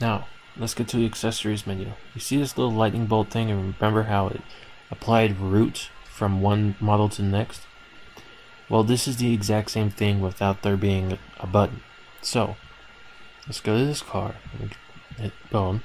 Now, let's get to the accessories menu. You see this little lightning bolt thing and remember how it applied root from one model to the next? Well, this is the exact same thing without there being a button. So, let's go to this car. Hit bone.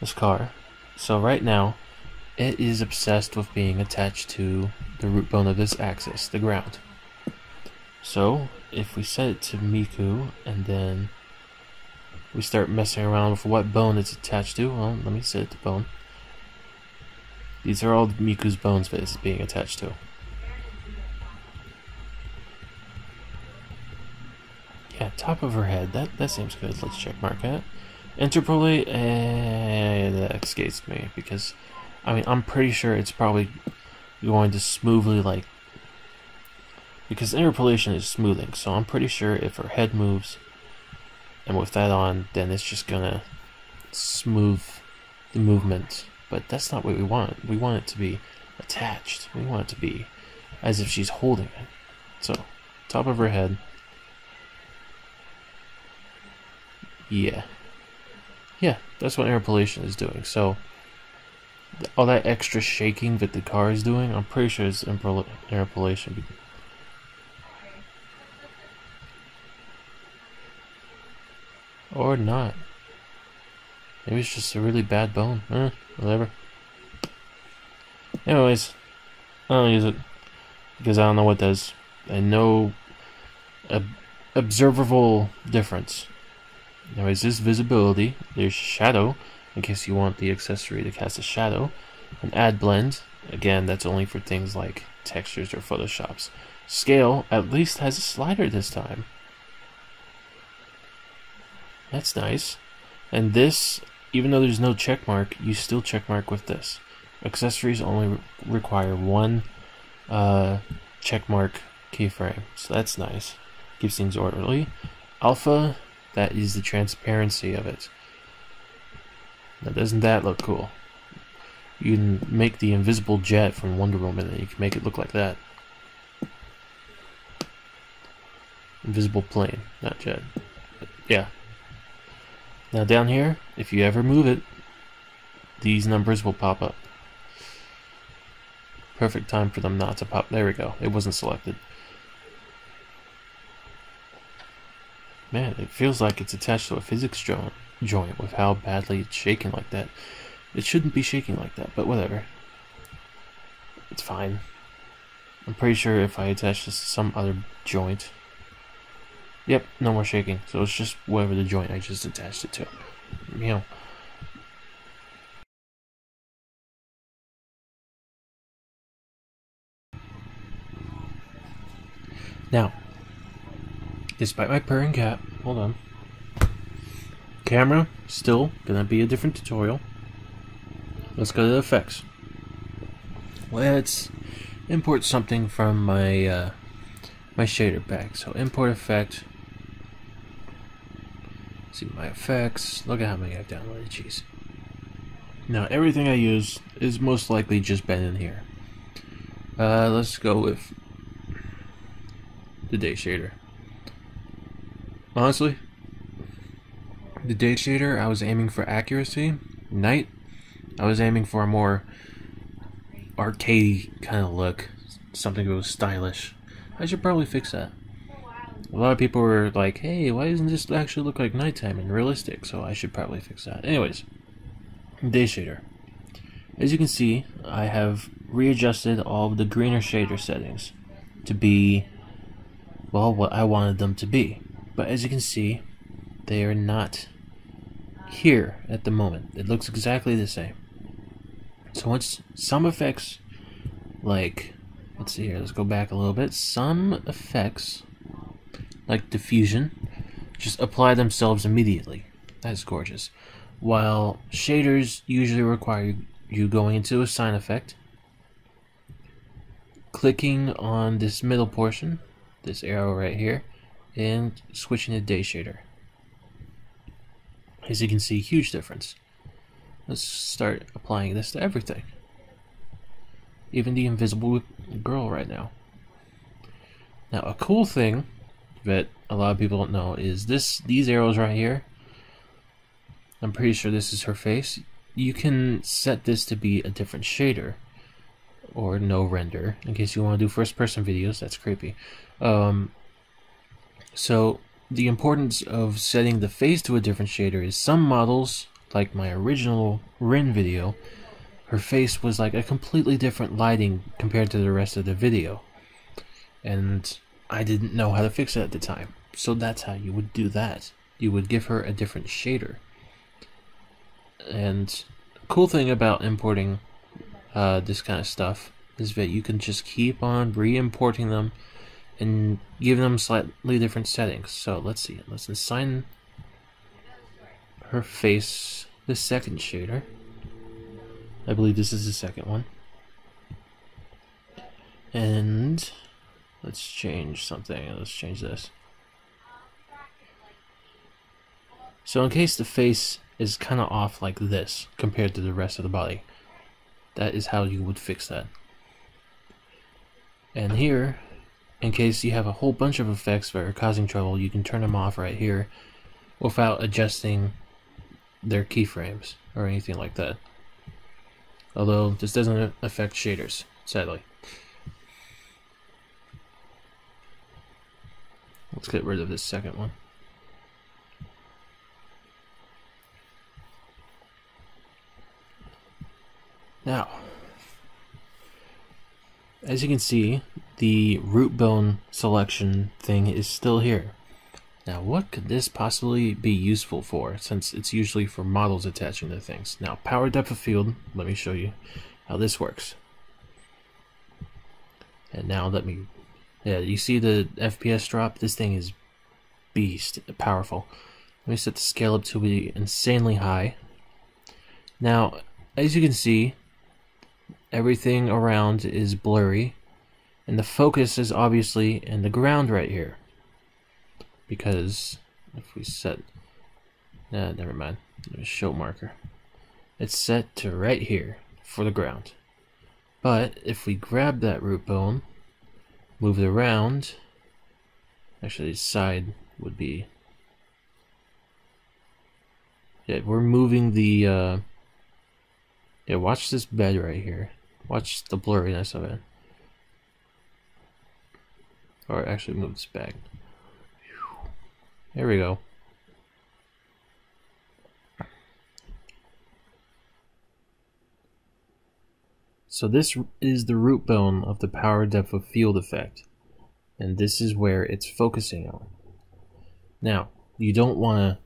This car. So right now, it is obsessed with being attached to the root bone of this axis, the ground. So, if we set it to Miku, and then we start messing around with what bone it's attached to, well, let me set it to bone. These are all Miku's bones that it's being attached to. Yeah, top of her head. That that seems good. Let's check mark that. Interpolate, eh, that escapes me because, I mean, I'm pretty sure it's probably going to smoothly like because interpolation is smoothing. So I'm pretty sure if her head moves, and with that on, then it's just gonna smooth the movement. But that's not what we want. We want it to be attached. We want it to be as if she's holding it. So, top of her head. Yeah. Yeah, that's what interpolation is doing. So, all that extra shaking that the car is doing, I'm pretty sure it's interpolation. Or not. Maybe it's just a really bad bone. Eh, whatever. Anyways, I don't use it because I don't know what does. I know ob observable difference. Anyways, this visibility, there's shadow, in case you want the accessory to cast a shadow. An add blend, again, that's only for things like textures or photoshops. Scale at least has a slider this time. That's nice. And this, even though there's no check mark, you still check mark with this. Accessories only re require one uh, check mark keyframe, so that's nice. Keeps things orderly. Alpha that is the transparency of it. Now doesn't that look cool? You can make the invisible jet from Wonder Woman and you can make it look like that. Invisible plane, not jet. Yeah. Now down here, if you ever move it, these numbers will pop up. Perfect time for them not to pop. There we go. It wasn't selected. Man, it feels like it's attached to a physics jo joint with how badly it's shaking like that. It shouldn't be shaking like that, but whatever. It's fine. I'm pretty sure if I attach this to some other joint... Yep, no more shaking. So it's just whatever the joint I just attached it to. You know. Now, despite my purring cat, hold on. Camera, still gonna be a different tutorial. Let's go to the effects. Let's import something from my uh, my shader pack. So import effect. See my effects. Look at how many I've downloaded. Jeez. Now everything I use is most likely just been in here. Uh, let's go with the day shader. Honestly, the day shader, I was aiming for accuracy. Night, I was aiming for a more arcade kind of look. Something that was stylish. I should probably fix that. A lot of people were like, hey, why doesn't this actually look like nighttime and realistic? So I should probably fix that. Anyways, day shader. As you can see, I have readjusted all of the greener shader settings to be, well, what I wanted them to be. But as you can see, they are not here at the moment. It looks exactly the same. So once some effects, like, let's see here, let's go back a little bit. Some effects, like diffusion, just apply themselves immediately. That's gorgeous. While shaders usually require you going into assign effect, clicking on this middle portion, this arrow right here, and switching to day shader. As you can see, huge difference. Let's start applying this to everything. Even the invisible girl right now. Now, a cool thing that a lot of people don't know is this these arrows right here I'm pretty sure this is her face. You can set this to be a different shader or no render in case you want to do first person videos. That's creepy. Um, so the importance of setting the face to a different shader is some models, like my original Rin video, her face was like a completely different lighting compared to the rest of the video. And I didn't know how to fix it at the time. So that's how you would do that. You would give her a different shader. And cool thing about importing uh, this kind of stuff is that you can just keep on re-importing them and give them slightly different settings. So let's see. Let's assign her face the second shader. I believe this is the second one. And let's change something. Let's change this. So in case the face is kind of off like this compared to the rest of the body, that is how you would fix that. And here, in case you have a whole bunch of effects that are causing trouble, you can turn them off right here without adjusting their keyframes or anything like that. Although this doesn't affect shaders, sadly. Let's get rid of this second one. Now, as you can see, the root bone selection thing is still here. Now, what could this possibly be useful for, since it's usually for models attaching to things? Now, power depth of field, let me show you how this works. And now let me, yeah, you see the FPS drop? This thing is beast, powerful. Let me set the scale up to be insanely high. Now, as you can see, everything around is blurry, and the focus is obviously in the ground right here because if we set nah, never mind show marker it's set to right here for the ground but if we grab that root bone move it around. Actually side would be yeah we're moving the uh yeah watch this bed right here. Watch the blurriness of it. Or actually move this back. There we go. So this is the root bone of the power depth of field effect. And this is where it's focusing on. Now, you don't want to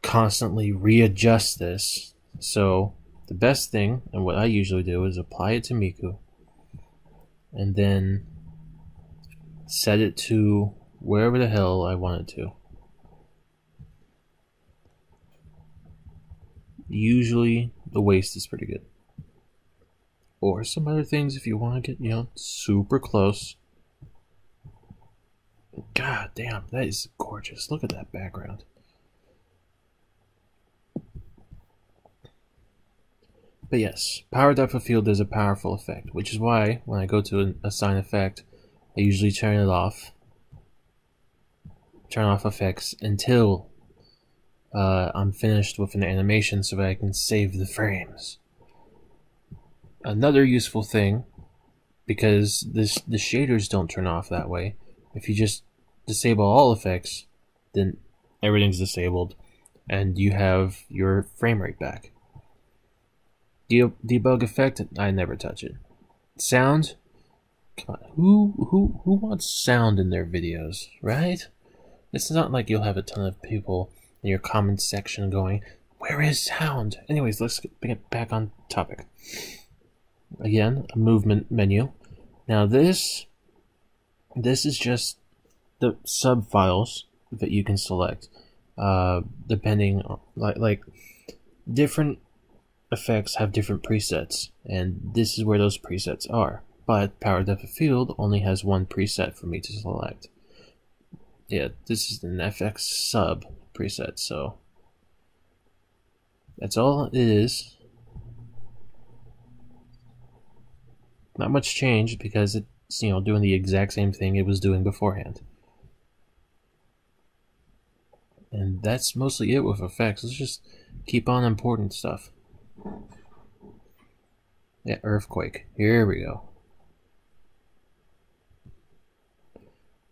constantly readjust this. So the best thing, and what I usually do, is apply it to Miku. And then set it to wherever the hell I want it to. Usually the waist is pretty good. Or some other things if you want to get, you know, super close. God damn, that is gorgeous. Look at that background. But yes, power depth of field is a powerful effect, which is why when I go to assign effect, I usually turn it off. Turn off effects until uh, I'm finished with an animation so that I can save the frames. Another useful thing, because this the shaders don't turn off that way, if you just disable all effects, then everything's disabled, and you have your frame rate back. De debug effect, I never touch it. Sound, come on, who who who wants sound in their videos, right? It's not like you'll have a ton of people in your comments section going, Where is sound? Anyways, let's get back on topic. Again, a movement menu. Now this this is just the sub files that you can select. Uh, depending on like like different effects have different presets, and this is where those presets are. But Power Depth of Field only has one preset for me to select. Yeah, this is an FX sub, preset, so that's all it is. Not much change because it's, you know, doing the exact same thing it was doing beforehand. And that's mostly it with effects. Let's just keep on important stuff. Yeah, earthquake. Here we go.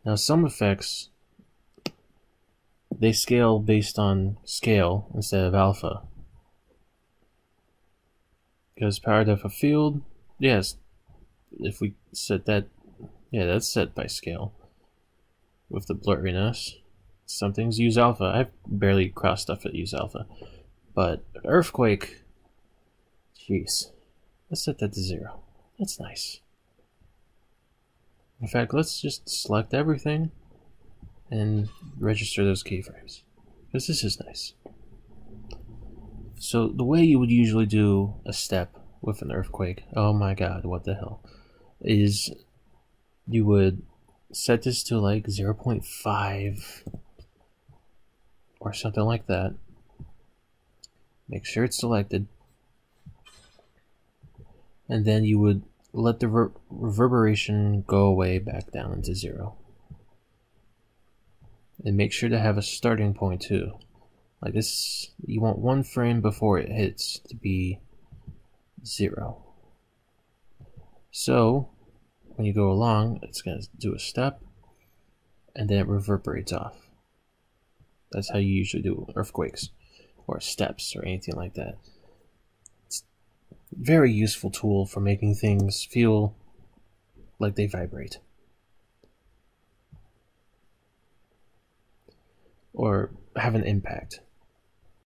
Now some effects they scale based on scale instead of alpha. Because power depth of field, yes, if we set that, yeah, that's set by scale. With the blurriness, some things use alpha. I've barely crossed stuff that use alpha. But earthquake, jeez, let's set that to zero. That's nice. In fact, let's just select everything and register those keyframes. Because this is nice. So the way you would usually do a step with an earthquake, oh my god, what the hell, is you would set this to like 0.5 or something like that. Make sure it's selected. And then you would let the re reverberation go away back down into zero. And make sure to have a starting point too. Like this, you want one frame before it hits to be zero. So, when you go along, it's going to do a step, and then it reverberates off. That's how you usually do earthquakes, or steps, or anything like that. It's a very useful tool for making things feel like they vibrate. or have an impact.